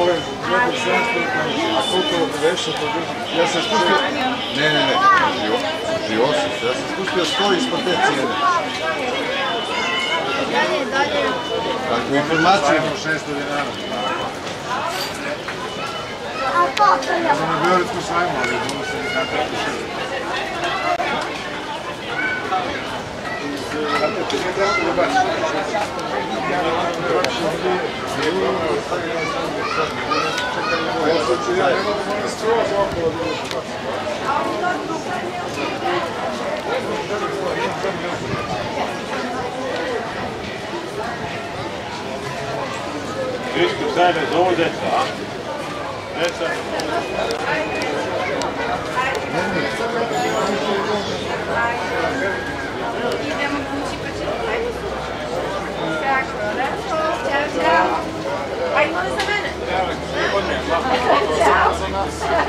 Ovaj metar 700, a koliko veša to drži? Ja sam spustio... Ne, ne, ne, živo sam ja sam spustio 100 ispod te cijene. Dalje, dalje. Takvu informaciju. 600 dinara. A kako je? Samo na sajmu, ali ono se nekako piše. Ne mogu moram skroz okolo da uđem. Üstü serbest, zor desa. Desa. 了。